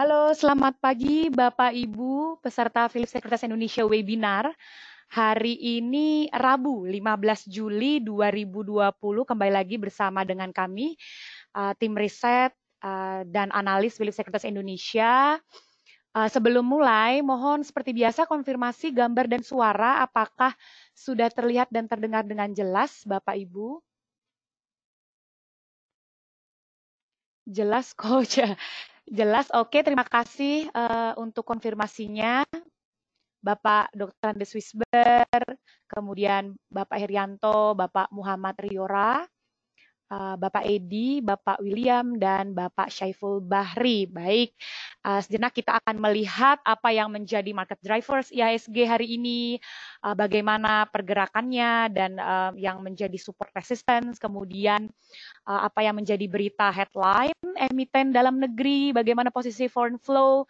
Halo, selamat pagi Bapak Ibu peserta Philips Sekuritas Indonesia webinar. Hari ini Rabu 15 Juli 2020 kembali lagi bersama dengan kami uh, tim riset uh, dan analis Philips Sekuritas Indonesia. Uh, sebelum mulai, mohon seperti biasa konfirmasi gambar dan suara apakah sudah terlihat dan terdengar dengan jelas Bapak Ibu. Jelas kok. Jelas, oke. Terima kasih uh, untuk konfirmasinya. Bapak Dr. Andes Wisber, kemudian Bapak Herianto, Bapak Muhammad Riora, uh, Bapak Edi, Bapak William, dan Bapak Syaiful Bahri. Baik, uh, sejenak kita akan melihat apa yang menjadi market drivers IHSG hari ini, uh, bagaimana pergerakannya, dan yang menjadi support resistance, kemudian apa yang menjadi berita headline, emiten dalam negeri, bagaimana posisi foreign flow,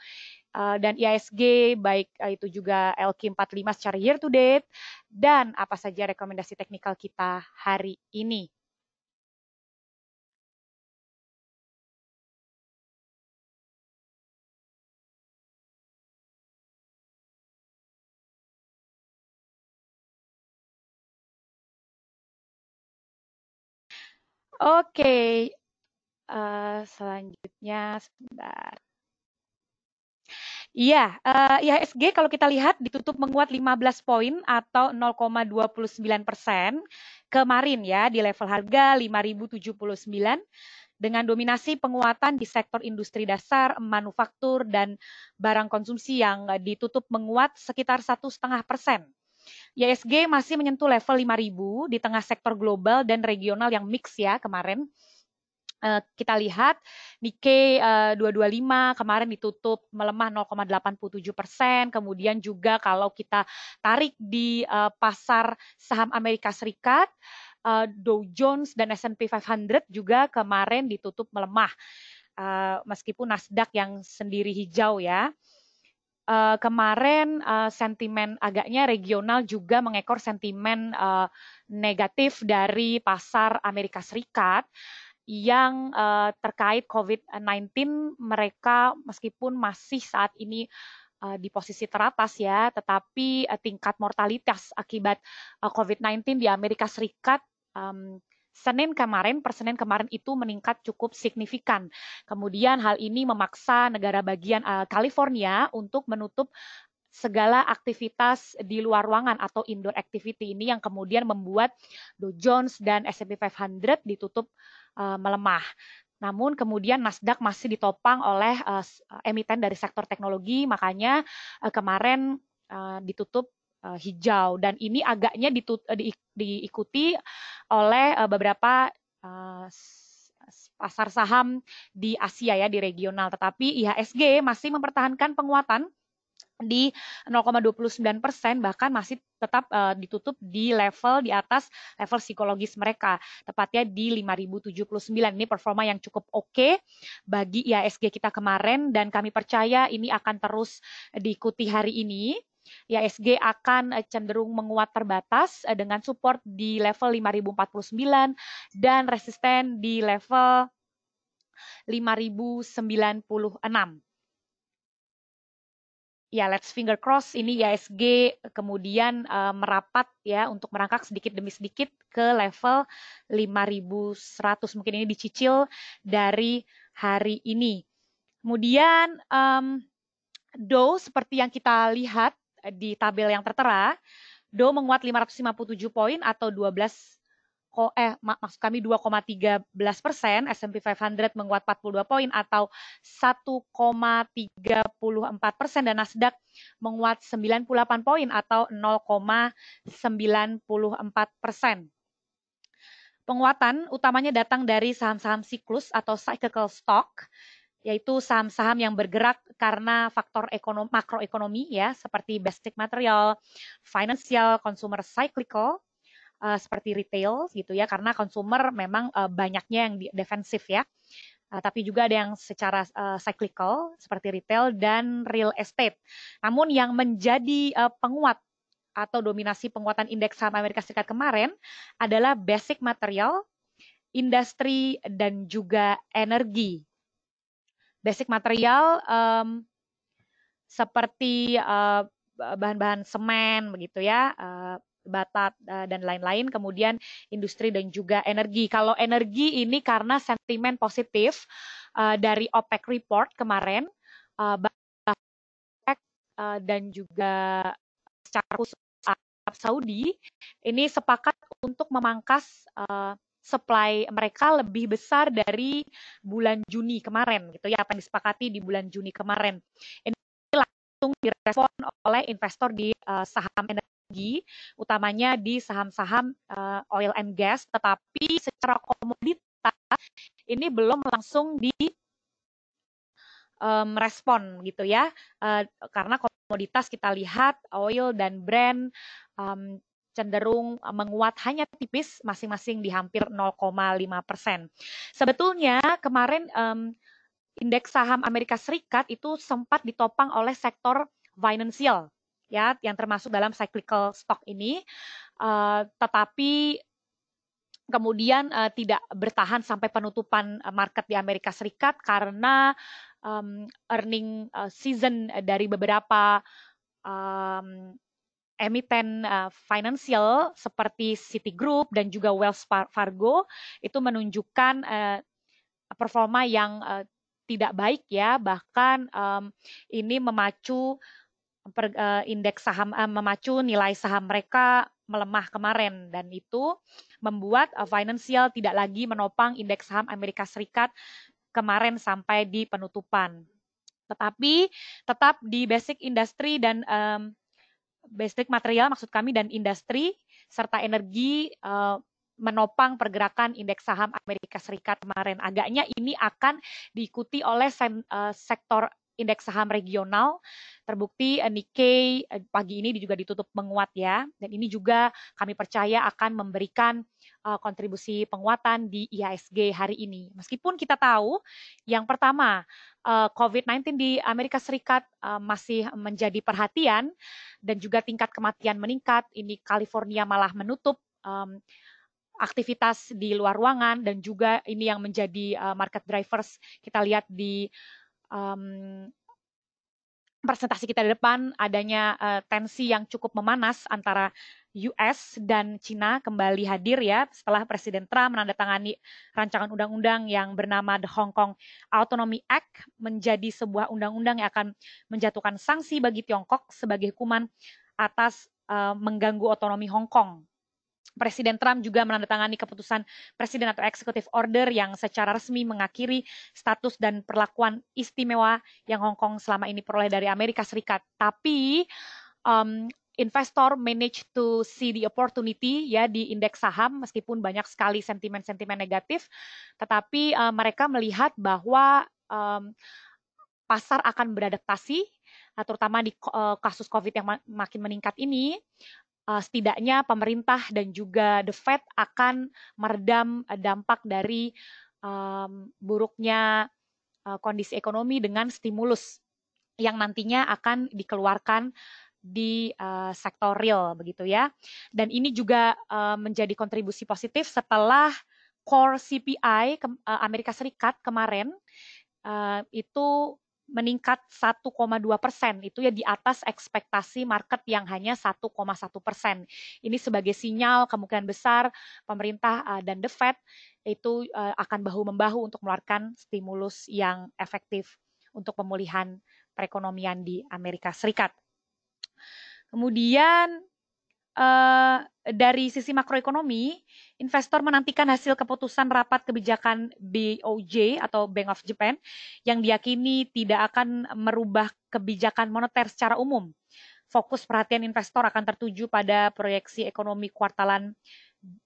dan IISG, baik itu juga LQ45 secara year to date, dan apa saja rekomendasi teknikal kita hari ini. Oke, eee, selanjutnya sebentar. Iya, eh, iya eee, IHSG kalau kita lihat ditutup menguat 15 poin atau 0,29 persen kemarin ya di level harga 5.079 dengan dominasi penguatan di sektor industri dasar, manufaktur, dan barang konsumsi yang ditutup menguat sekitar 1,5%. YSG masih menyentuh level 5000 di tengah sektor global dan regional yang mix ya kemarin. Eh, kita lihat Nikkei eh, 225 kemarin ditutup melemah 0,87 persen. Kemudian juga kalau kita tarik di eh, pasar saham Amerika Serikat, Dow Jones dan S&P 500 juga kemarin ditutup melemah. meskipun Nasdaq yang sendiri hijau ya. Uh, kemarin uh, sentimen agaknya regional juga mengekor sentimen uh, negatif dari pasar Amerika Serikat yang uh, terkait COVID-19 mereka meskipun masih saat ini di posisi teratas ya, tetapi tingkat mortalitas akibat uh, COVID-19 di Amerika Serikat Senin kemarin, per Senin kemarin itu meningkat cukup signifikan. Kemudian hal ini memaksa negara bagian uh, California untuk menutup segala aktivitas di luar ruangan atau indoor activity ini yang kemudian membuat Dow Jones dan S&P 500 ditutup uh, melemah. Namun kemudian Nasdaq masih ditopang oleh uh, emiten dari sektor teknologi, makanya uh, kemarin uh, ditutup uh, hijau. Dan ini agaknya ditut, uh, di, diikuti oleh uh, beberapa uh, pasar saham di Asia ya di regional, tetapi IHSG masih mempertahankan penguatan di 0,29 persen bahkan masih tetap uh, ditutup di level di atas level psikologis mereka. Tepatnya di 5079 ini performa yang cukup oke okay bagi IASG kita kemarin dan kami percaya ini akan terus diikuti hari ini IASG akan eh, cenderung menguat terbatas eh, dengan support di level 5049 dan resisten di level 5096 ya let's finger cross. Ini ISG kemudian uh, merapat ya untuk merangkak sedikit demi sedikit ke level 5100 mungkin ini dicicil dari hari ini. Kemudian um, Dow seperti yang kita lihat di tabel yang tertera, Dow menguat 557 poin atau 12 eh maksud kami 2,13 persen, S&P 500 menguat 42 poin atau 1,34 persen dan Nasdaq menguat 98 poin atau 0,94 persen. Penguatan utamanya datang dari saham-saham siklus atau cyclical stock, yaitu saham-saham yang bergerak karena faktor ekonomi, makroekonomi ya, seperti basic material, financial, consumer cyclical, uh, seperti retail gitu ya karena konsumer memang uh, banyaknya yang defensif ya. Uh, tapi juga ada yang secara uh, cyclical seperti retail dan real estate. Namun yang menjadi uh, penguat atau dominasi penguatan indeks saham Amerika Serikat kemarin adalah basic material, industri dan juga energi. Basic material um, seperti uh, bahan-bahan semen begitu ya, uh, batat uh, dan lain-lain. Kemudian industri dan juga energi. Kalau energi ini karena sentimen positif uh, dari OPEC report kemarin, uh, uh, dan juga secara khusus Arab Saudi ini sepakat untuk memangkas uh, supply mereka lebih besar dari bulan Juni kemarin gitu ya apa yang disepakati di bulan Juni kemarin. Ini langsung direspon oleh investor di uh, saham energi utamanya di saham-saham uh, oil and gas tetapi secara komoditas ini belum langsung di um, gitu ya uh, karena komoditas kita lihat oil dan brand um, cenderung menguat hanya tipis masing-masing di hampir 0,5 persen. Sebetulnya kemarin um, indeks saham Amerika Serikat itu sempat ditopang oleh sektor financial ya yang termasuk dalam cyclical stock ini uh, tetapi kemudian uh, tidak bertahan sampai penutupan market di Amerika Serikat karena um, earning season dari beberapa um, emiten uh, financial seperti Citigroup dan juga Wells Fargo itu menunjukkan uh, performa yang uh, tidak baik ya bahkan um, ini memacu per, uh, indeks saham uh, memacu nilai saham mereka melemah kemarin dan itu membuat uh, financial tidak lagi menopang indeks saham Amerika Serikat kemarin sampai di penutupan. Tetapi tetap di basic industry dan um, basic material maksud kami dan industri serta energi uh, menopang pergerakan indeks saham Amerika Serikat kemarin. Agaknya ini akan diikuti oleh uh, sektor indeks saham regional. Terbukti uh, Nikkei pagi ini juga ditutup menguat ya. Dan ini juga kami percaya akan memberikan uh, kontribusi penguatan di IHSG hari ini. Meskipun kita tahu yang pertama uh, COVID-19 di Amerika Serikat uh, masih menjadi perhatian dan juga tingkat kematian meningkat. Ini California malah menutup aktivitas di luar ruangan dan juga ini yang menjadi market drivers kita lihat di um, presentasi kita di depan adanya uh, tensi yang cukup memanas antara US dan Cina kembali hadir ya setelah Presiden Trump menandatangani rancangan undang-undang yang bernama The Hong Kong Autonomy Act menjadi sebuah undang-undang yang akan menjatuhkan sanksi bagi Tiongkok sebagai hukuman atas uh, mengganggu otonomi Hong Kong. Presiden Trump juga menandatangani keputusan presiden atau executive order yang secara resmi mengakhiri status dan perlakuan istimewa yang Hong Kong selama ini peroleh dari Amerika Serikat. Tapi um, investor manage to see the opportunity ya di indeks saham meskipun banyak sekali sentimen-sentimen negatif, tetapi uh, mereka melihat bahwa um, pasar akan beradaptasi terutama di uh, kasus COVID yang makin meningkat ini, uh, setidaknya pemerintah dan juga The Fed akan meredam uh, dampak dari um, buruknya uh, kondisi ekonomi dengan stimulus yang nantinya akan dikeluarkan di uh, sektor real begitu ya. Dan ini juga uh, menjadi kontribusi positif setelah core CPI ke, uh, Amerika Serikat kemarin uh, itu meningkat 1,2 persen, itu ya di atas ekspektasi market yang hanya 1,1 persen. Ini sebagai sinyal kemungkinan besar pemerintah dan The Fed itu akan bahu-membahu untuk mengeluarkan stimulus yang efektif untuk pemulihan perekonomian di Amerika Serikat. Kemudian uh, dari sisi makroekonomi, investor menantikan hasil keputusan rapat kebijakan BOJ atau Bank of Japan yang diyakini tidak akan merubah kebijakan moneter secara umum. Fokus perhatian investor akan tertuju pada proyeksi ekonomi kuartalan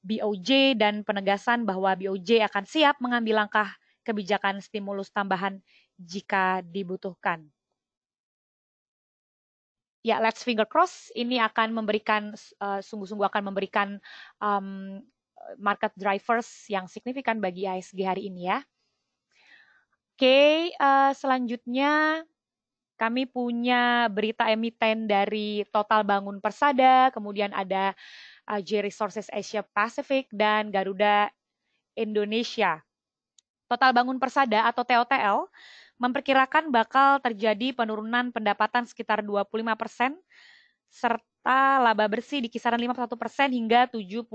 BOJ dan penegasan bahwa BOJ akan siap mengambil langkah kebijakan stimulus tambahan jika dibutuhkan ya let's finger cross ini akan memberikan uh, sungguh-sungguh akan memberikan um, market drivers yang signifikan bagi ISG hari ini ya. Oke, okay, uh, selanjutnya kami punya berita emiten dari Total Bangun Persada, kemudian ada uh, J Resources Asia Pacific dan Garuda Indonesia. Total Bangun Persada atau TOTL memperkirakan bakal terjadi penurunan pendapatan sekitar 25% serta laba bersih di kisaran 51% hingga 75%.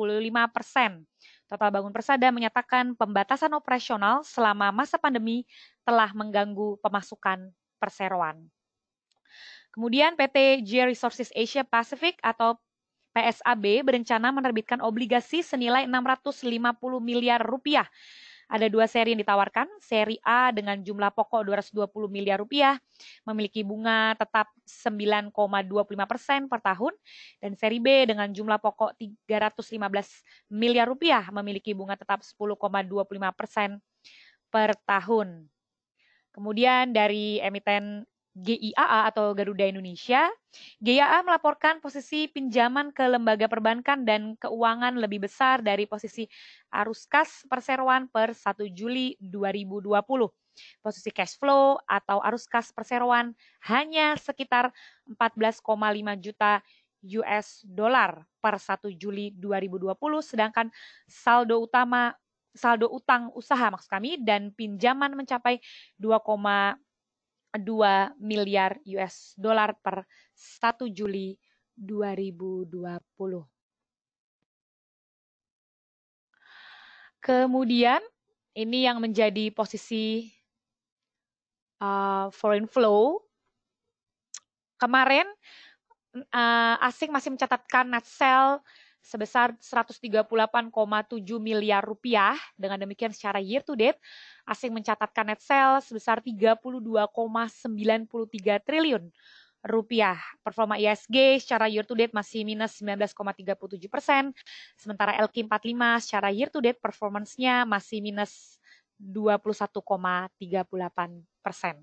Total Bangun Persada menyatakan pembatasan operasional selama masa pandemi telah mengganggu pemasukan perseroan. Kemudian PT G Resources Asia Pacific atau PSAB berencana menerbitkan obligasi senilai 650 miliar rupiah. Ada dua seri yang ditawarkan, seri A dengan jumlah pokok 220 miliar rupiah, memiliki bunga tetap 9,25 persen per tahun, dan seri B dengan jumlah pokok 315 miliar rupiah, memiliki bunga tetap 10,25 persen per tahun. Kemudian dari emiten GIAA atau Garuda Indonesia, GIAA melaporkan posisi pinjaman ke lembaga perbankan dan keuangan lebih besar dari posisi arus kas perseroan per 1 Juli 2020. Posisi cash flow atau arus kas perseroan hanya sekitar 14,5 juta US dollar per 1 Juli 2020, sedangkan saldo utama saldo utang usaha maksud kami dan pinjaman mencapai 2, 2 miliar US dollar per 1 Juli 2020. Kemudian ini yang menjadi posisi uh, foreign flow. Kemarin uh, asing masih mencatatkan net sell sebesar 138,7 miliar rupiah. Dengan demikian secara year to date, asing mencatatkan net sales sebesar 32,93 triliun rupiah. Performa ISG secara year to date masih minus 19,37 persen, sementara LQ 45 secara year to date performance-nya masih minus 21,38 persen.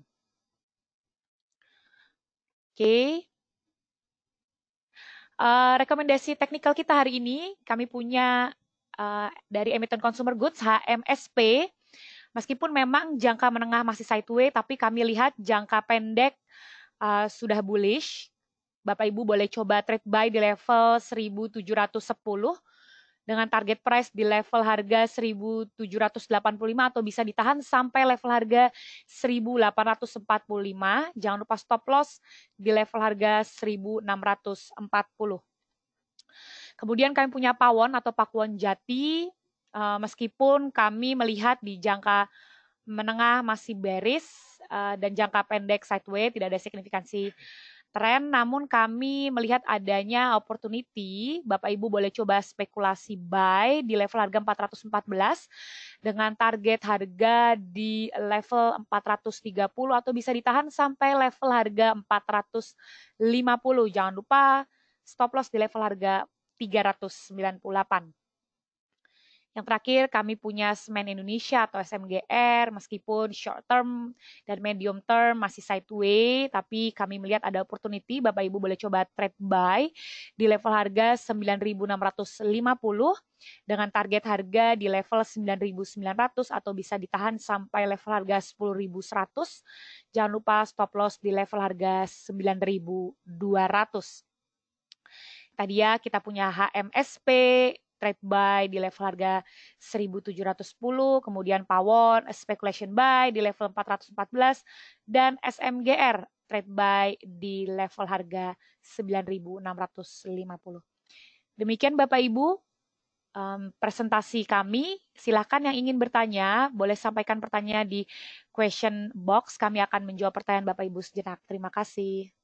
Oke. Uh, rekomendasi teknikal kita hari ini kami punya uh, dari emiten consumer goods HMSP. Meskipun memang jangka menengah masih sideways, tapi kami lihat jangka pendek uh, sudah bullish. Bapak Ibu boleh coba trade buy di level 1710 dengan target price di level harga 1785 atau bisa ditahan sampai level harga 1845. Jangan lupa stop loss di level harga 1640. Kemudian kami punya pawon atau pakuan jati eh, meskipun kami melihat di jangka menengah masih bearish eh, dan jangka pendek sideways tidak ada signifikansi tren, namun kami melihat adanya opportunity. Bapak Ibu boleh coba spekulasi buy di level harga 414 dengan target harga di level 430 atau bisa ditahan sampai level harga 450. Jangan lupa stop loss di level harga 398. Yang terakhir, kami punya Semen Indonesia atau SMGR, meskipun short term dan medium term masih sideways, tapi kami melihat ada opportunity, Bapak Ibu boleh coba trade buy di level harga 9.650 dengan target harga di level 9.900 atau bisa ditahan sampai level harga 10.100. Jangan lupa stop loss di level harga 9.200. Tadi ya kita punya HMSP, trade buy di level harga 1710, kemudian Pawon speculation buy di level 414 dan SMGR trade buy di level harga 9650. Demikian Bapak Ibu um, presentasi kami. Silakan yang ingin bertanya, boleh sampaikan pertanyaan di question box. Kami akan menjawab pertanyaan Bapak Ibu sejenak. Terima kasih.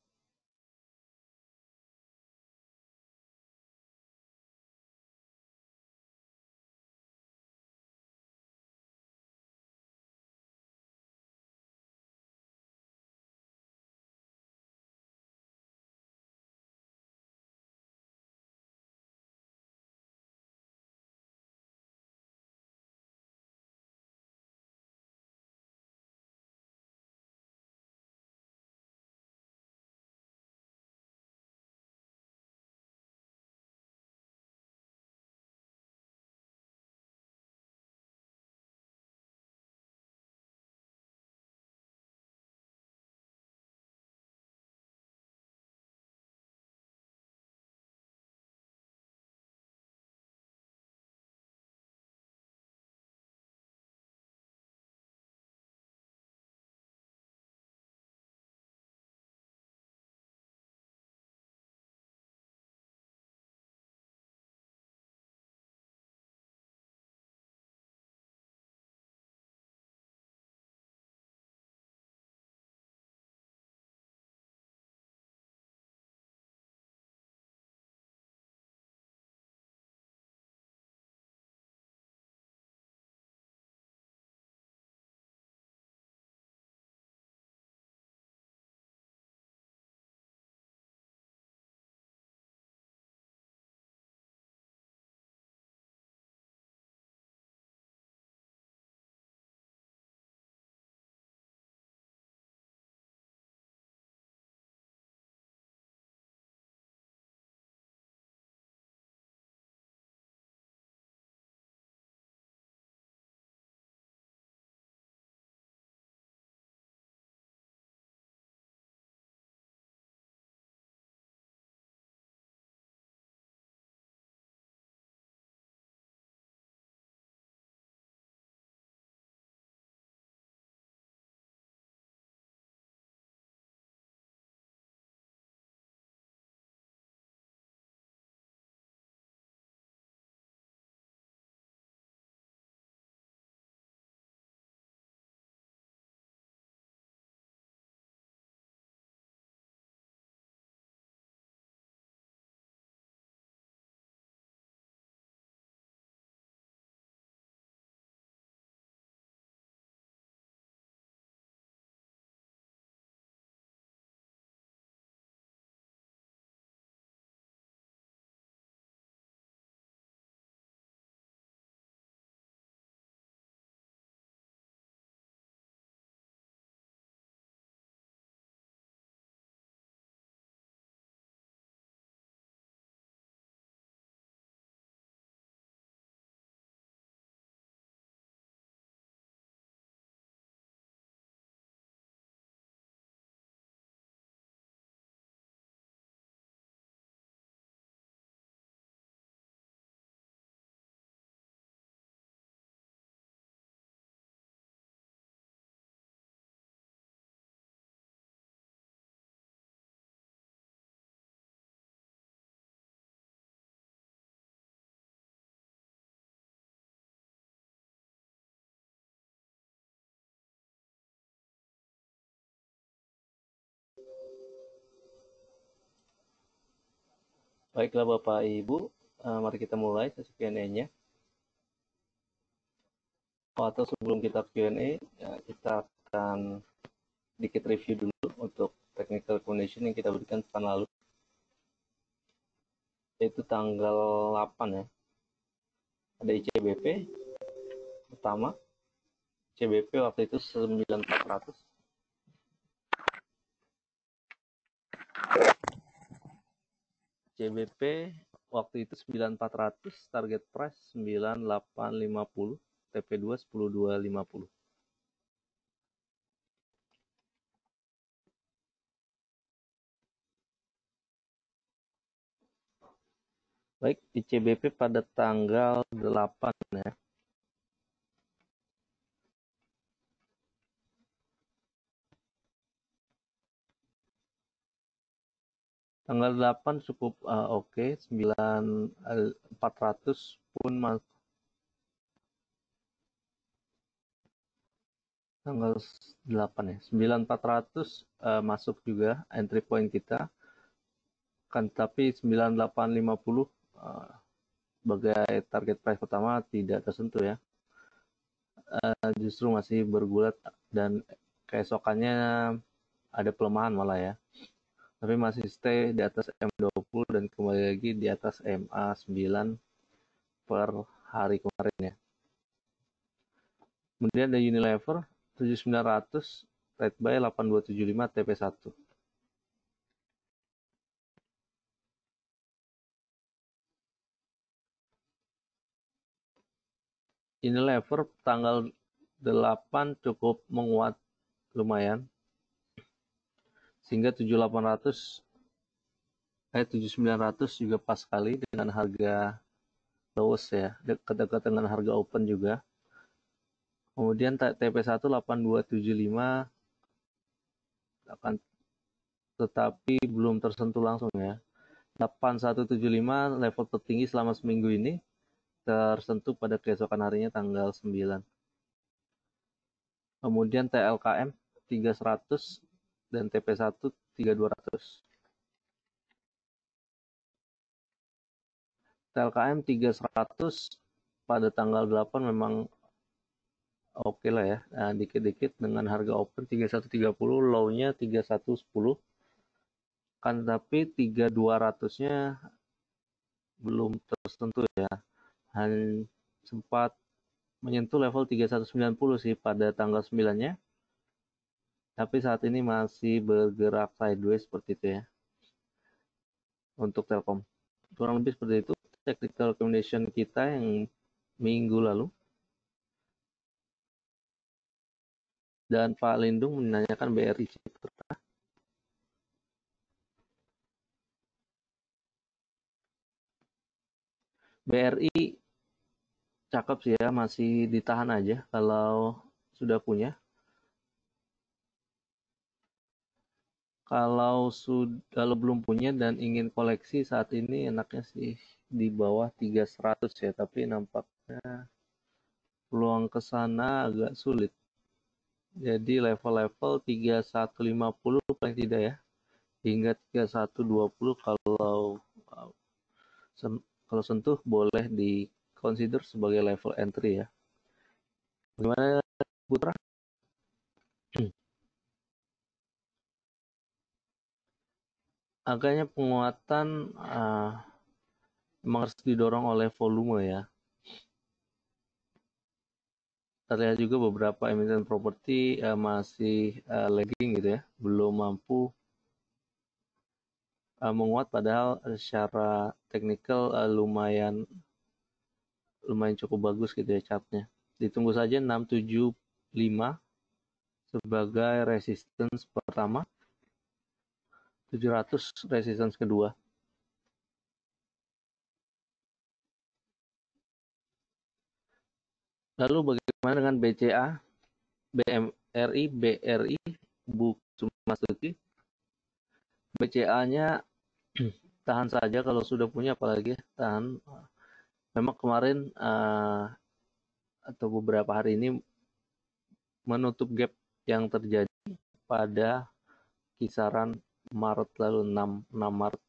Baiklah Bapak Ibu, uh, mari kita mulai sesi Q&A-nya. Oh, atau sebelum kita Q&A, ya, kita akan sedikit review dulu untuk technical recommendation yang kita berikan pekan lalu. Yaitu tanggal 8 ya. Ada ICBP pertama. ICBP waktu itu 9400 CBP waktu itu 9400, target price 9850, TP2 10250. Baik, di CBP pada tanggal 8 ya. Tanggal 8 cukup uh, oke, okay. 9 400 pun masuk. Tanggal 8 ya, 9400 uh, masuk juga entry point kita. Kan tapi 9850 uh, sebagai target price pertama tidak tersentuh ya. Uh, justru masih bergulat dan keesokannya ada pelemahan malah ya tapi masih stay di atas M20 dan kembali lagi di atas MA9 per hari kemarin ya. Kemudian ada Unilever 7900 trade buy 8275 TP1. Unilever tanggal 8 cukup menguat lumayan sehingga 7800 eh 7900 juga pas sekali dengan harga lowest ya. Dekat-dekat dengan harga open juga. Kemudian TP1 8275 akan tetapi belum tersentuh langsung ya. 8175 level tertinggi selama seminggu ini tersentuh pada keesokan harinya tanggal 9 kemudian TLKM 3100 dan TP1 3200. TLKM 3100 pada tanggal 8 memang oke okay lah ya. Nah, dikit-dikit dengan harga open 3130, low-nya 3110. Kan tapi 3200-nya belum tersentuh ya. Hanya sempat menyentuh level 3190 sih pada tanggal 9-nya tapi saat ini masih bergerak sideways seperti itu ya untuk Telkom. Kurang lebih seperti itu technical recommendation kita yang minggu lalu. Dan Pak Lindung menanyakan BRI Citra. BRI cakep sih ya, masih ditahan aja kalau sudah punya. Kalau sudah kalau belum punya dan ingin koleksi saat ini enaknya sih di bawah 300 ya, tapi nampaknya peluang ke sana agak sulit. Jadi level-level 3150 paling tidak ya. Hingga 3120 kalau kalau sentuh boleh di consider sebagai level entry ya. Gimana Putra? Agaknya penguatan uh, harus didorong oleh volume ya. Terlihat juga beberapa emiten properti uh, masih uh, lagging gitu ya, belum mampu uh, menguat padahal secara teknikal uh, lumayan lumayan cukup bagus gitu ya chartnya. Ditunggu saja 675 sebagai resistance pertama 700 resistance kedua. Lalu bagaimana dengan BCA, BMRI, BRI, Bu Sumasuki? BCA-nya tahan saja kalau sudah punya apalagi tahan. Memang kemarin uh, atau beberapa hari ini menutup gap yang terjadi pada kisaran Maret lalu 6, 6 Maret.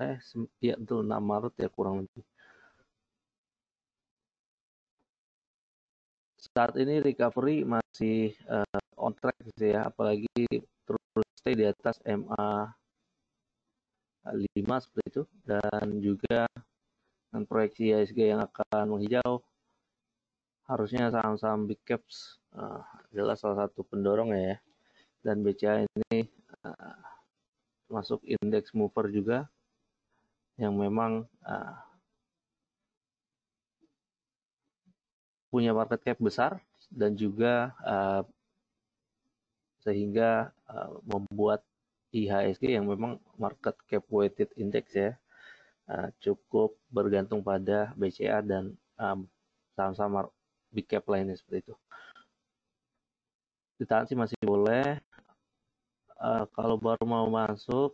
Eh ya betul 6 Maret ya kurang lebih. Saat ini recovery masih uh, on track gitu ya, apalagi terus stay di atas MA 5 seperti itu. Dan juga dengan proyeksi ISG yang akan menghijau harusnya saham-saham big caps uh, adalah salah satu pendorong ya dan BCA ini uh, masuk indeks mover juga yang memang uh, punya market cap besar dan juga uh, sehingga uh, membuat IHSG yang memang market cap weighted index ya uh, cukup bergantung pada BCA dan um, saham-saham big cap lainnya seperti itu. Ditahan sih masih boleh. Uh, kalau baru mau masuk,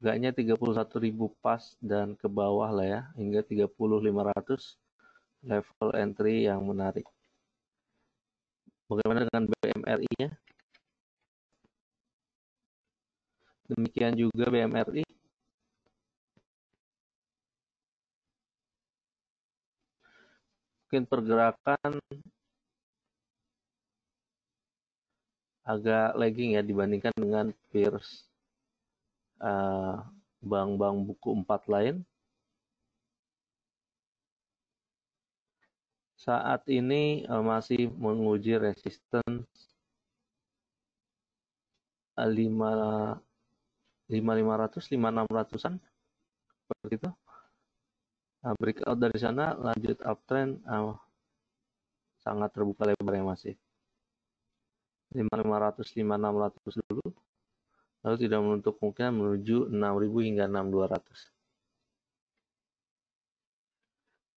enggaknya 31.000 pas dan ke bawah lah ya, hingga 30.500 level entry yang menarik. Bagaimana dengan BMRI-nya? Demikian juga BMRI. Mungkin pergerakan agak lagging ya dibandingkan dengan peers uh, bank-bank buku empat lain. Saat ini uh, masih menguji resistance uh, 5 5500 5600-an seperti itu. Nah, breakout dari sana lanjut uptrend uh, sangat terbuka lebar yang masih. 5500 5600 dulu lalu tidak menutup kemungkinan menuju 6000 hingga 6200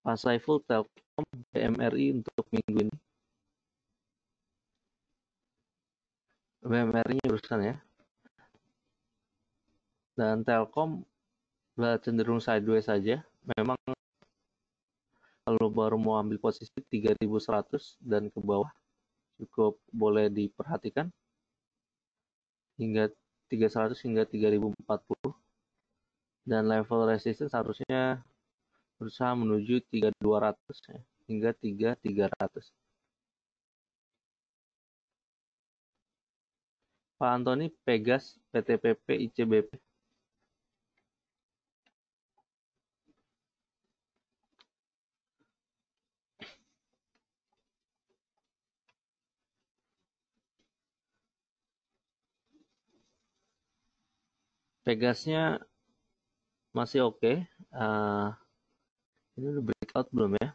Pak Saiful Telkom BMRI untuk minggu ini. BMRI urusan ya. Dan Telkom cenderung sideways saja. Memang kalau baru mau ambil posisi 3100 dan ke bawah cukup boleh diperhatikan. Hingga 300 hingga 3040 dan level resistance harusnya berusaha menuju 3200 ya, hingga 3300 Pak Antoni Pegas PTPP ICBP Pegasnya masih oke. Okay. Uh, ini udah breakout belum ya?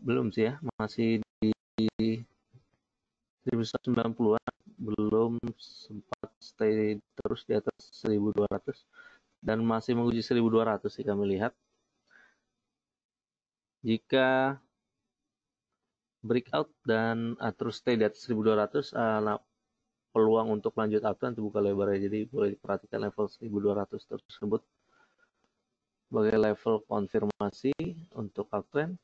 Belum sih ya, masih di 1190-an, belum sempat stay terus di atas 1200 dan masih menguji 1200 sih kami lihat. Jika breakout dan uh, terus stay di atas 1200, uh, peluang untuk lanjut uptrend terbuka lebar ya. Jadi boleh diperhatikan level 1200 tersebut sebagai level konfirmasi untuk uptrend.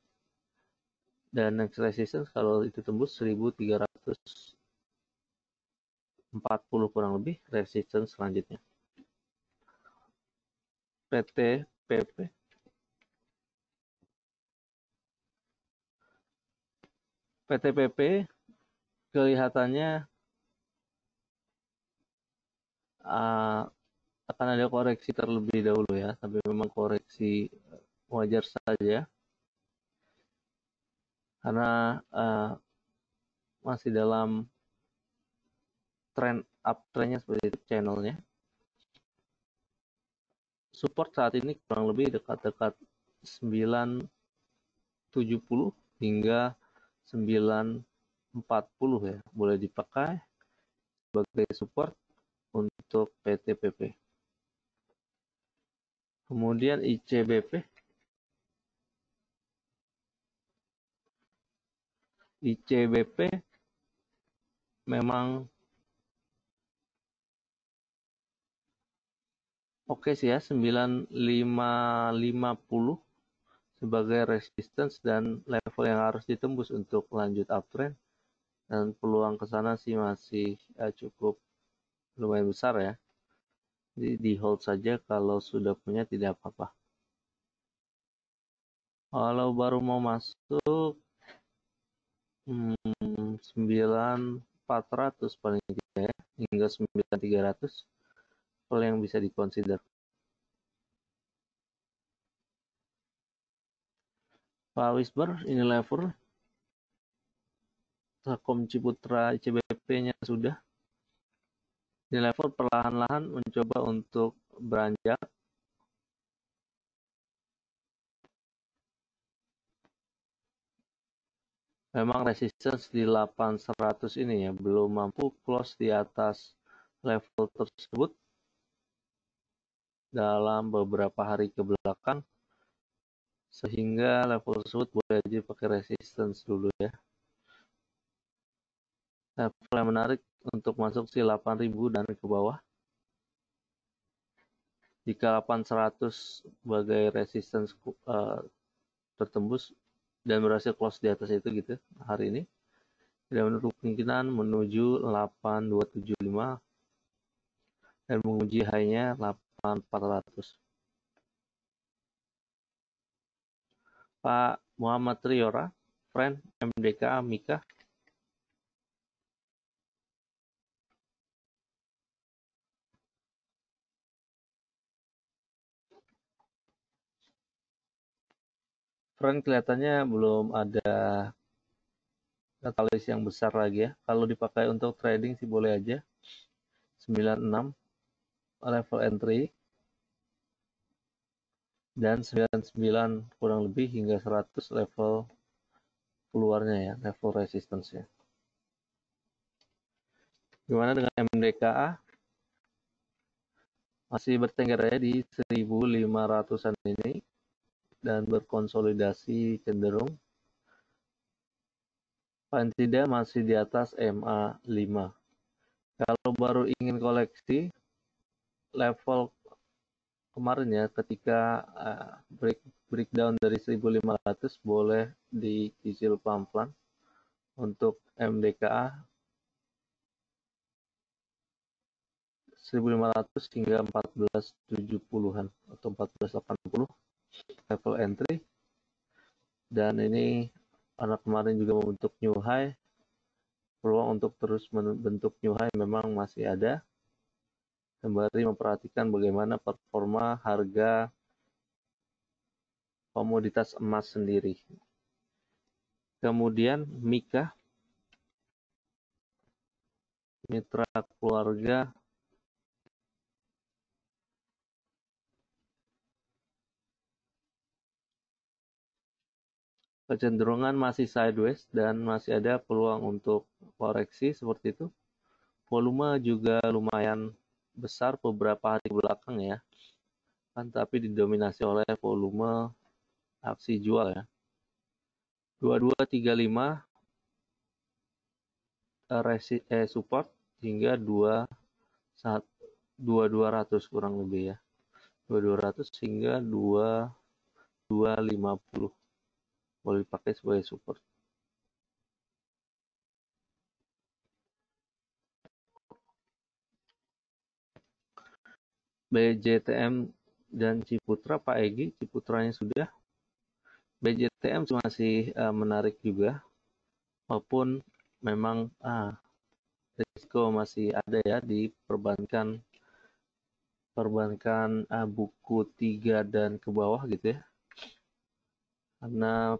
Dan next resistance kalau itu tembus 1340 kurang lebih resistance selanjutnya. PT PP PTPP kelihatannya uh, akan ada koreksi terlebih dahulu ya, tapi memang koreksi wajar saja. Karena uh, masih dalam trend uptrendnya seperti itu channelnya. Support saat ini kurang lebih dekat-dekat 970 hingga 940 ya, boleh dipakai sebagai support untuk PTPP. Kemudian ICBP. ICBP memang oke okay sih ya 9550 sebagai resistance dan level yang harus ditembus untuk lanjut uptrend dan peluang ke sana sih masih ya, cukup lumayan besar ya. Jadi di hold saja kalau sudah punya tidak apa-apa. Kalau baru mau masuk hmm, 9400 paling tidak ya, hingga 9300 kalau yang bisa dikonsider. Pak Wisber, ini level. Telkom Ciputra ICBP-nya sudah. Ini level perlahan-lahan mencoba untuk beranjak. Memang resistance di 800 ini ya, belum mampu close di atas level tersebut dalam beberapa hari ke belakang sehingga level tersebut boleh aja pakai resistance dulu ya level yang menarik untuk masuk si 8000 dan ke bawah jika 8100 sebagai resistance uh, tertembus dan berhasil close di atas itu gitu hari ini tidak menutup kemungkinan menuju 8275 dan menguji high-nya 8400 Pak Muhammad Triora, Friend MDK Mika. Friend kelihatannya belum ada katalis yang besar lagi ya. Kalau dipakai untuk trading sih boleh aja. 96 level entry dan 99 kurang lebih hingga 100 level keluarnya ya, level resistance-nya. Gimana dengan MDKA? Masih bertengger ya di 1500-an ini dan berkonsolidasi cenderung. Paling tidak masih di atas MA5. Kalau baru ingin koleksi, level kemarin ya ketika uh, break breakdown dari 1500 boleh dicicil pelan-pelan untuk MDKA 1500 hingga 1470-an atau 1480 level entry. Dan ini anak kemarin juga membentuk new high. Peluang untuk terus membentuk new high memang masih ada. Sembari memperhatikan bagaimana performa harga komoditas emas sendiri. Kemudian Mika, mitra keluarga kecenderungan masih sideways dan masih ada peluang untuk koreksi seperti itu. Volume juga lumayan besar beberapa hari belakang ya. Kan tapi didominasi oleh volume aksi jual ya. 2235 eh, resi eh, support hingga 2 saat 2200 kurang lebih ya. 2200 hingga 2 250 boleh dipakai sebagai support BJTM dan Ciputra, Pak Egi, Ciputranya sudah. BJTM masih uh, menarik juga, walaupun memang ah, risiko masih ada ya di perbankan perbankan uh, buku tiga dan ke bawah gitu ya. Karena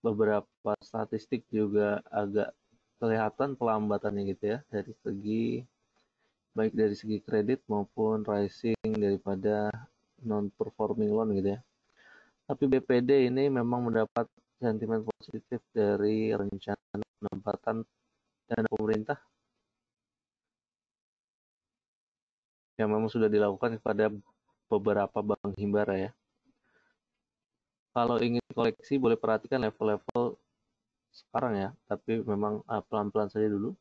beberapa statistik juga agak kelihatan pelambatannya gitu ya dari segi baik dari segi kredit maupun rising daripada non performing loan gitu ya. Tapi BPD ini memang mendapat sentimen positif dari rencana penempatan dana pemerintah yang memang sudah dilakukan kepada beberapa bank himbara ya. Kalau ingin koleksi boleh perhatikan level-level sekarang ya, tapi memang ah, pelan-pelan saja dulu.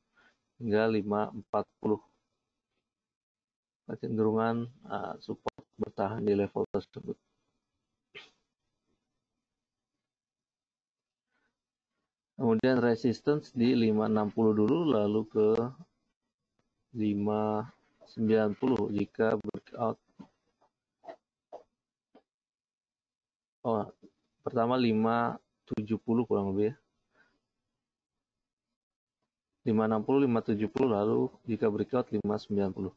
Hingga 540 kecenderungan uh, support bertahan di level tersebut. Kemudian resistance di 560 dulu lalu ke 5 90 jika breakout. Oh pertama 570 kurang lebih ya. 560 570 lalu jika breakout 590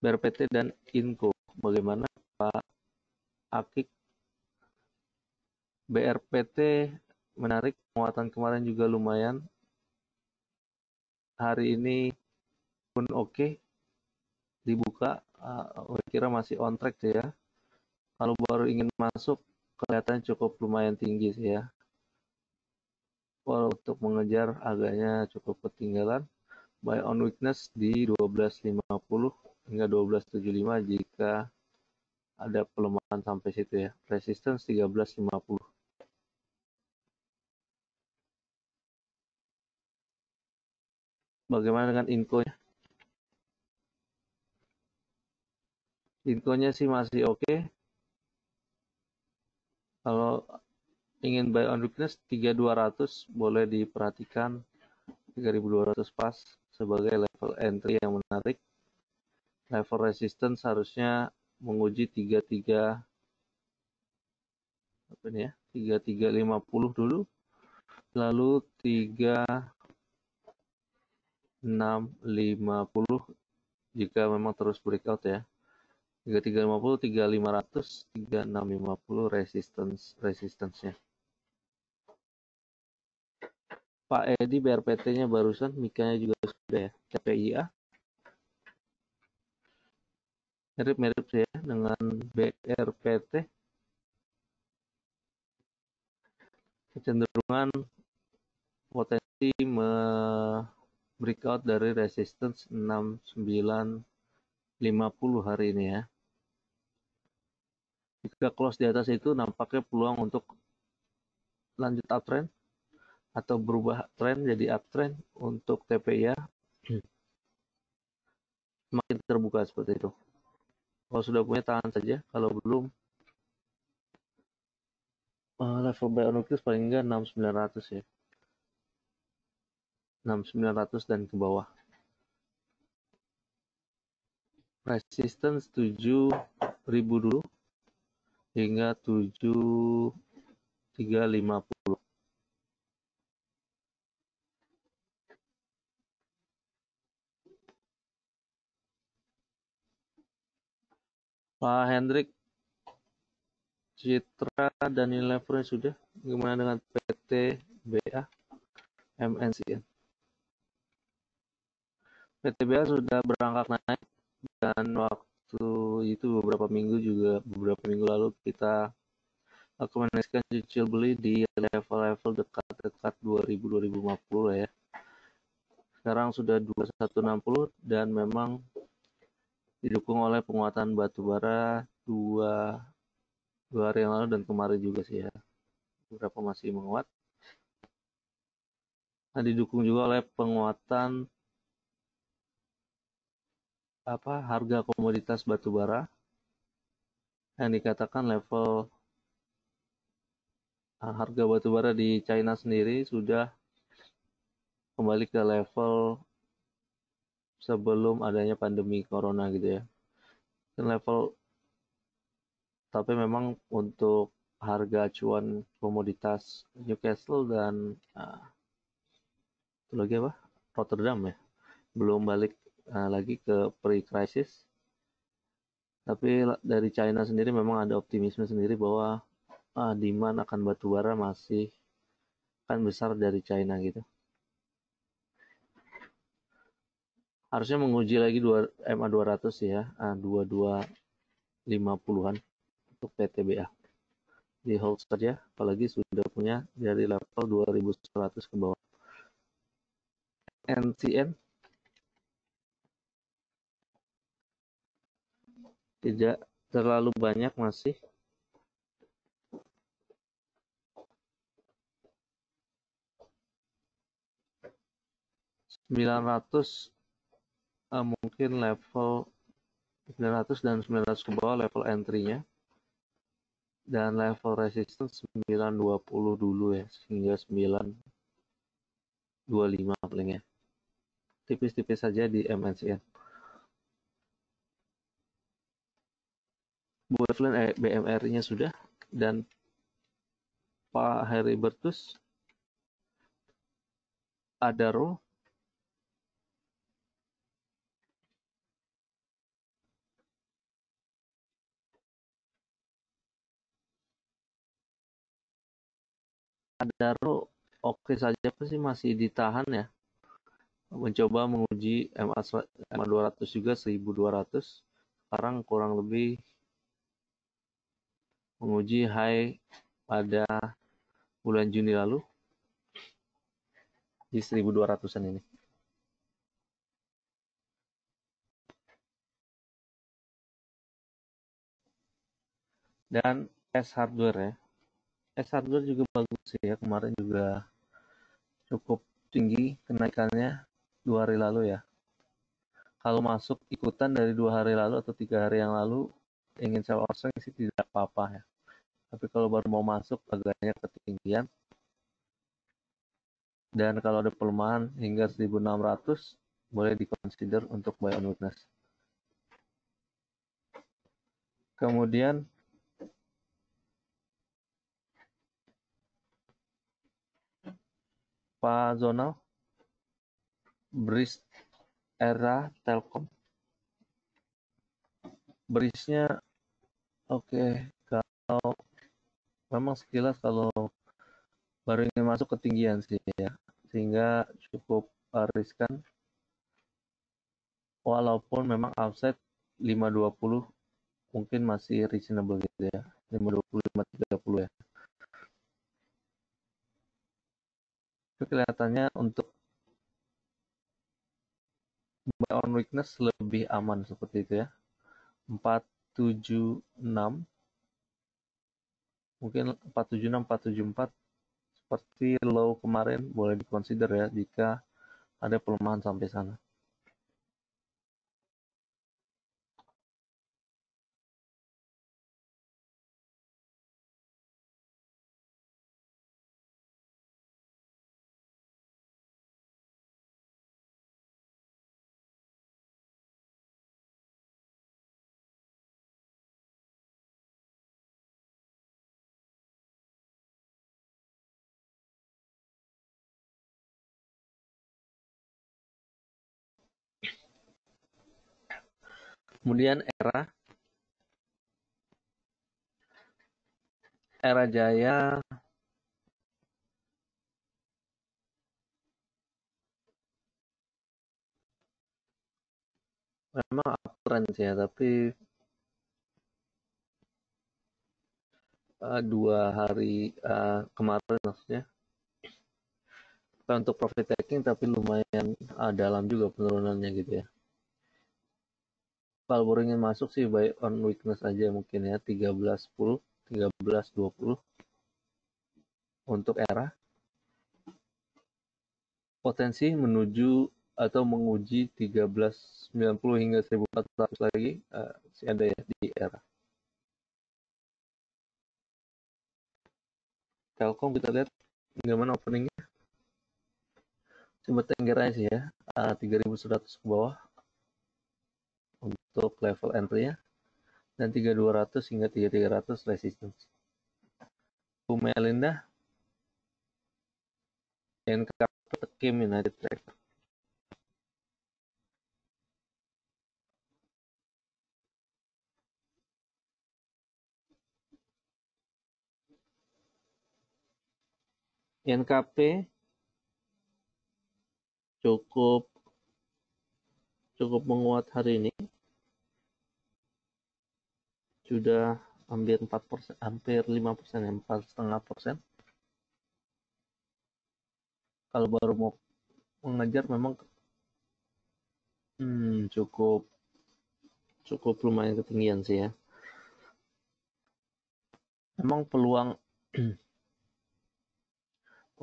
BRPT dan Inco bagaimana Pak Akik? BRPT menarik penguatan kemarin juga lumayan. Hari ini pun oke okay. dibuka uh, kira masih on track ya kalau baru ingin masuk kelihatan cukup lumayan tinggi sih ya Walau untuk mengejar agaknya cukup ketinggalan buy on weakness di 12.50 hingga 12.75 jika ada pelemahan sampai situ ya resistance 13.50 bagaimana dengan inkonya? Inkonya sih masih oke. Okay. Kalau ingin buy on weakness 3200 boleh diperhatikan 3200 pas sebagai level entry yang menarik. Level resistance harusnya menguji 33 apa ini ya? 3350 dulu. Lalu 3 650 jika memang terus breakout ya 3350 3500 3650 resistance resistance-nya. Pak Edi BRPT-nya barusan mikanya juga sudah ya CPIA mirip-mirip ya dengan BRPT kecenderungan potensi me breakout dari resistance 6950 hari ini ya. Jika close di atas itu nampaknya peluang untuk lanjut uptrend atau berubah trend jadi uptrend untuk TPI ya semakin terbuka seperti itu. Kalau sudah punya tahan saja, kalau belum uh, level buy on paling enggak 6900 ya. 6900 dan ke bawah. Resistance 7000 dulu hingga 7350. Pak Hendrik Citra dan levelnya sudah. Gimana dengan PT BA MNCN? PTBA sudah berangkat naik dan waktu itu beberapa minggu juga beberapa minggu lalu kita rekomendasikan cicil beli di level-level dekat-dekat 2000-2050 ya. Sekarang sudah 2160 dan memang didukung oleh penguatan batu bara dua, dua hari yang lalu dan kemarin juga sih ya. Beberapa masih menguat. Nah, didukung juga oleh penguatan apa harga komoditas batu bara yang dikatakan level uh, harga batu bara di China sendiri sudah kembali ke level sebelum adanya pandemi corona gitu ya. Dan level tapi memang untuk harga acuan komoditas Newcastle dan uh, itu lagi apa Rotterdam ya belum balik uh, lagi ke pre-crisis. Tapi dari China sendiri memang ada optimisme sendiri bahwa uh, demand akan batu bara masih akan besar dari China gitu. Harusnya menguji lagi 2, MA 200 ya, uh, 2250-an untuk PTBA. Di hold saja, apalagi sudah punya dari level 2100 ke bawah. NCN tidak terlalu banyak masih. Sembilan ratus uh, mungkin level 900 dan 900 ke bawah level entry-nya. Dan level resistance 920 dulu ya hingga 925 paling ya. Tipis-tipis saja di MNCN. Evelyn eh, BMR-nya sudah. Dan Pak Heri Bertus Adaro Adaro oke saja sih? Masih ditahan ya. Mencoba menguji MA 200 juga 1200 sekarang kurang lebih menguji high pada bulan Juni lalu di 1200-an ini. Dan S hardware ya. S hardware juga bagus ya kemarin juga cukup tinggi kenaikannya dua hari lalu ya. Kalau masuk ikutan dari dua hari lalu atau tiga hari yang lalu ingin sell or sih tidak apa-apa ya. Tapi kalau baru mau masuk agaknya ketinggian. Dan kalau ada pelemahan hingga 1600 boleh dikonsider untuk buy on weakness. Kemudian Pak Zonal, Bris era Telkom. Brisnya oke okay. kalau memang sekilas kalau baru ingin masuk ketinggian sih ya. Sehingga cukup riskan walaupun memang offset 520 mungkin masih reasonable gitu ya. 520 530 ya. Itu kelihatannya untuk buy on weakness lebih aman seperti itu ya. 476 mungkin 476 474 seperti low kemarin boleh dikonsider ya jika ada pelemahan sampai sana Kemudian era era Jaya. Memang uptrend sih ya, tapi uh, dua hari uh, kemarin maksudnya. Untuk profit taking tapi lumayan uh, dalam juga penurunannya gitu ya kalau baru ingin masuk sih buy on weakness aja mungkin ya. 13.10 13.20 untuk era. Potensi menuju atau menguji 1390 hingga 1400 lagi uh, si ada ya di era. Telkom kita lihat bagaimana openingnya? Coba tenggerai sih ya. Uh, 3100 ke bawah untuk level entry-nya dan 3200 hingga 3300 resistance. Bu Melinda NKP Kim United Tracker. NKP cukup cukup menguat hari ini sudah hampir 4 persen, hampir 5 persen, ya, empat setengah persen. Kalau baru mau mengejar memang hmm, cukup cukup lumayan ketinggian sih ya. Memang peluang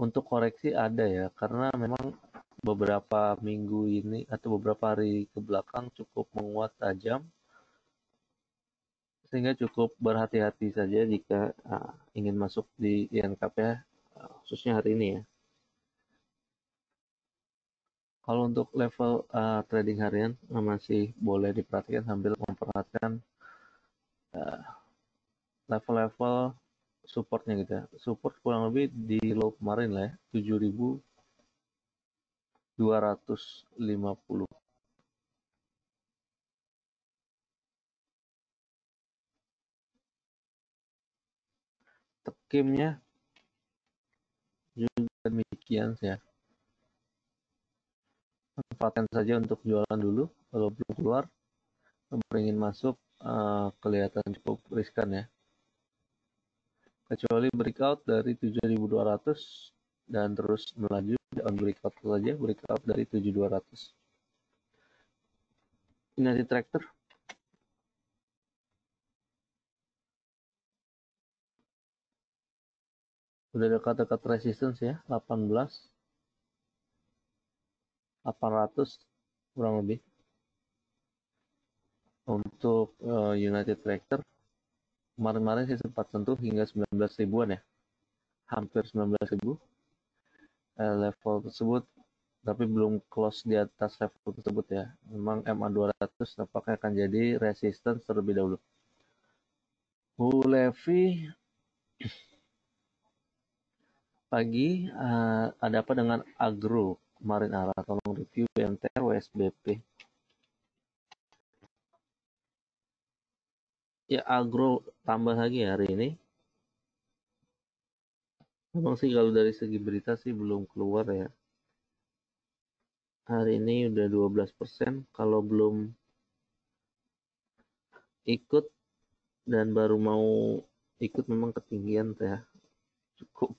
untuk koreksi ada ya, karena memang beberapa minggu ini atau beberapa hari ke belakang cukup menguat tajam sehingga cukup berhati-hati saja jika uh, ingin masuk di INKP uh, khususnya hari ini ya. Kalau untuk level uh, trading harian uh, masih boleh diperhatikan sambil memperhatikan uh, level-level supportnya gitu ya. Support kurang lebih di low kemarin lah ya, 7250. Tekimnya juga demikian ya. Manfaatkan saja untuk jualan dulu kalau belum keluar ingin masuk uh, kelihatan cukup riskan ya. Kecuali breakout dari 7200 dan terus melaju on breakout saja breakout dari 7200 ini di tractor udah dekat-dekat resistance ya 18 800 kurang lebih. Untuk uh, United Tractor kemarin-kemarin saya sempat sentuh hingga 19 ribuan ya. Hampir 19 ribu. Uh, level tersebut tapi belum close di atas level tersebut ya. Memang MA 200 tampaknya akan jadi resistance terlebih dahulu. Bu Levi pagi uh, ada apa dengan agro? Kemarin arah tolong review BMTR WSBP ya agro tambah lagi hari ini? Memang sih kalau dari segi berita sih belum keluar ya. Hari ini udah 12% kalau belum ikut dan baru mau ikut memang ketinggian ya. Cukup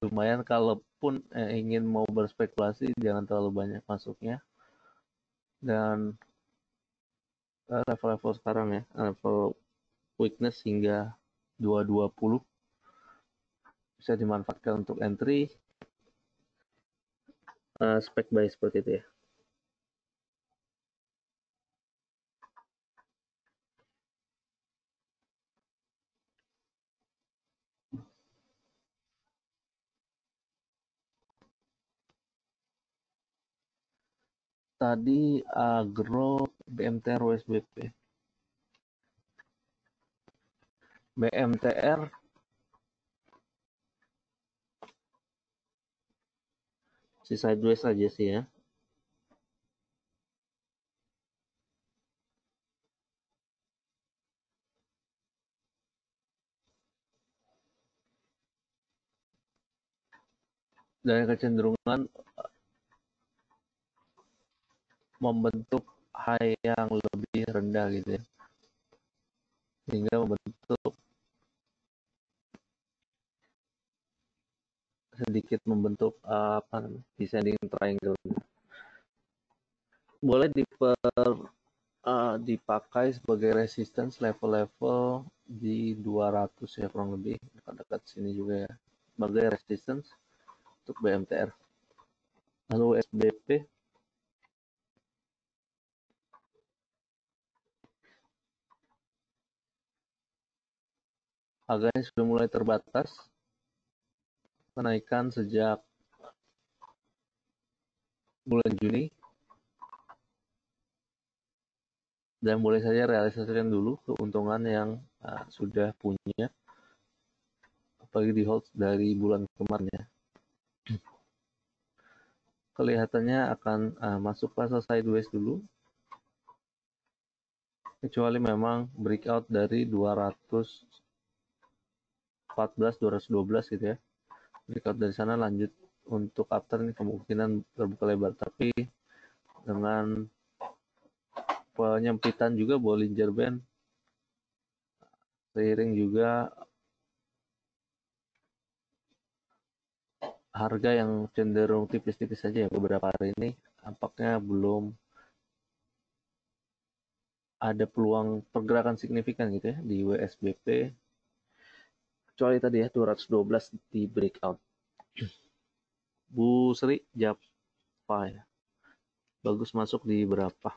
lumayan kalaupun eh, ingin mau berspekulasi jangan terlalu banyak masuknya. Dan eh, level-level sekarang ya level weakness hingga 220 bisa dimanfaatkan untuk entry uh, spek buy seperti itu ya tadi agro BMTR USBP. BMTR si sideways saja sih ya. Dan kecenderungan membentuk high yang lebih rendah gitu ya. Sehingga membentuk sedikit membentuk uh, apa descending triangle boleh diper uh, dipakai sebagai resistance level-level di 200 ya kurang lebih. Dekat-dekat sini juga ya. Sebagai resistance untuk BMTR lalu SBP harganya sudah mulai terbatas. Kenaikan sejak bulan Juni. Dan boleh saja realisasikan dulu keuntungan yang uh, sudah punya. Apalagi di hold dari bulan kemarin ya. Kelihatannya akan uh, masuk fase sideways dulu. Kecuali memang breakout dari 200 14 212 gitu ya. Breakout dari sana lanjut untuk after ini kemungkinan terbuka lebar. Tapi dengan penyempitan juga Bollinger Band seiring juga harga yang cenderung tipis-tipis saja ya beberapa hari ini tampaknya belum ada peluang pergerakan signifikan gitu ya di WSBP kecuali tadi ya 212 di breakout. Bu Sri Java ya? Bagus masuk di berapa?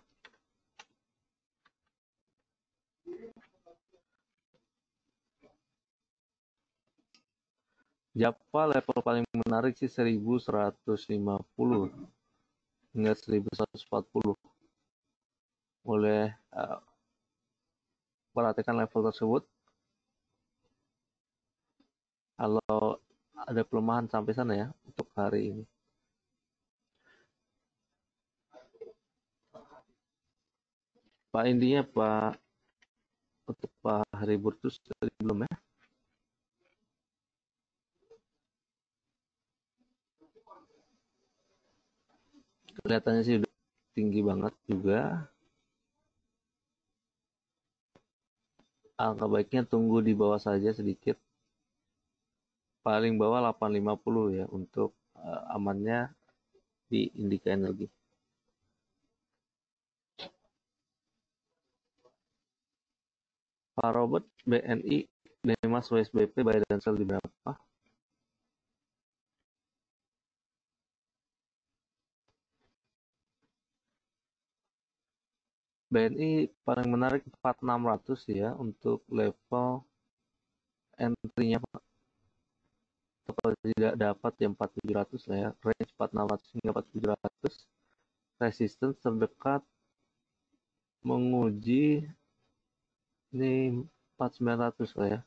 Java level paling menarik sih 1150 hingga 1140 boleh uh, perhatikan level tersebut kalau ada pelemahan sampai sana ya untuk hari ini. Pak intinya Pak untuk Pak Hariburtus belum ya? Kelihatannya sih udah tinggi banget juga. Angka baiknya tunggu di bawah saja sedikit paling bawah 850 ya untuk uh, amannya di Indika Energi Pak Robert BNI Demas WSBP buy dan sell di berapa BNI paling menarik 4600 ya untuk level entry-nya Pak. Kalau tidak dapat ya 4700 lah ya, range 4600 hingga 4700. Resistance terdekat menguji ini 4900 lah ya.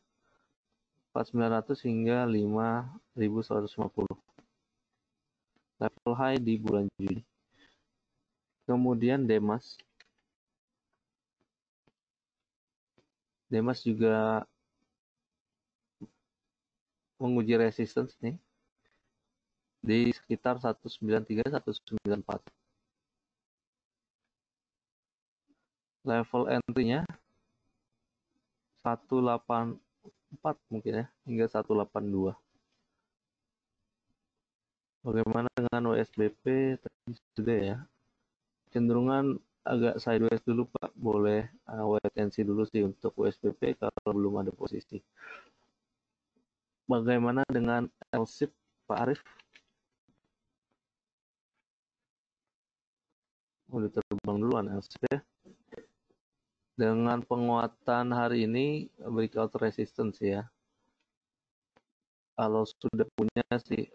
4900 hingga 5150. Level high di bulan Juni. Kemudian Demas Demas juga menguji resistance nih di sekitar 193 194 level entry-nya 184 mungkin ya hingga 182 bagaimana dengan WSBP tadi sudah ya. Cenderungan agak sideways dulu Pak, boleh uh, wait and see dulu sih untuk USPP kalau belum ada posisi. Bagaimana dengan LSIP Pak Arif? Udah terbang duluan LSIP ya. Dengan penguatan hari ini breakout resistance ya. Kalau sudah punya sih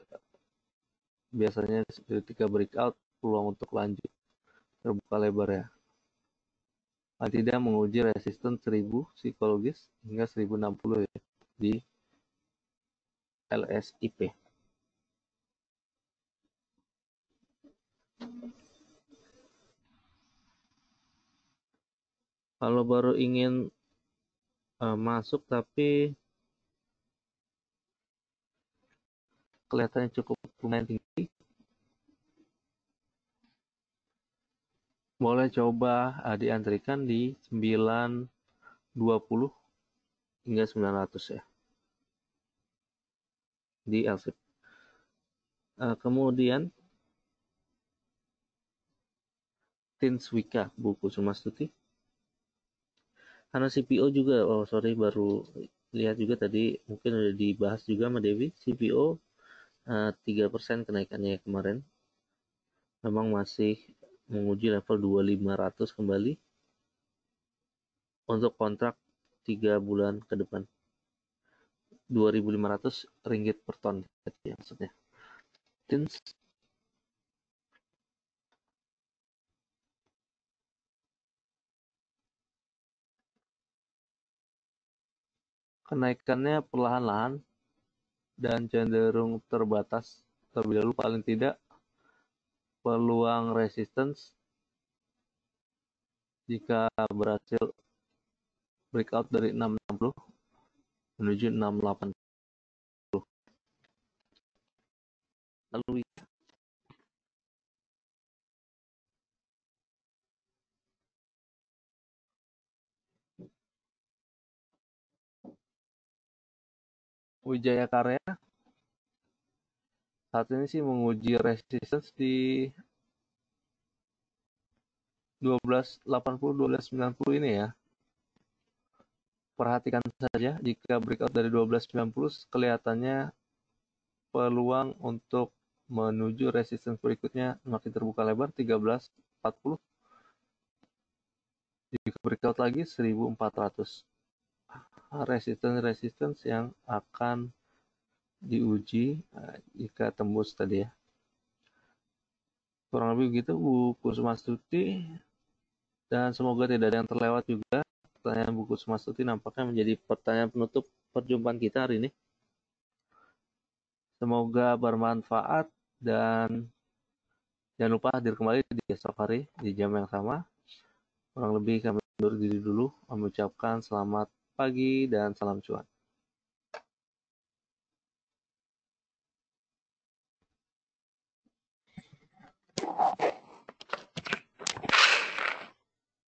biasanya ketika breakout peluang untuk lanjut terbuka lebar ya. Tidak menguji resisten 1000 psikologis hingga 1060 ya di LSIP. Kalau baru ingin uh, masuk tapi kelihatannya cukup lumayan tinggi, boleh coba uh, diantrikan di 920 hingga 900 ya di LSIP. Uh, kemudian Tinswika buku Sumastuti. Karena CPO juga, oh sorry baru lihat juga tadi mungkin udah dibahas juga sama Dewi. CPO uh, 3% kenaikannya kemarin. Memang masih menguji level 2500 kembali untuk kontrak 3 bulan ke depan. 2500 ringgit per ton ya maksudnya. Tins kenaikannya perlahan-lahan dan cenderung terbatas terlebih dahulu paling tidak peluang resistance jika berhasil breakout dari 660 menuju 680. Lalu Wijaya Karya saat ini sih menguji resistance di 1280 1290 ini ya. Perhatikan saja jika breakout dari 1290 kelihatannya peluang untuk menuju resistance berikutnya makin terbuka lebar 1340 jika breakout lagi 1400 resistance resistance yang akan diuji uh, jika tembus tadi ya. Kurang lebih begitu Bu Kusmastuti. Dan semoga tidak ada yang terlewat juga. Pertanyaan Bu Kusmastuti nampaknya menjadi pertanyaan penutup perjumpaan kita hari ini. Semoga bermanfaat dan jangan lupa hadir kembali di esok hari di jam yang sama. Kurang lebih kami undur diri dulu mengucapkan selamat pagi dan salam cuan. you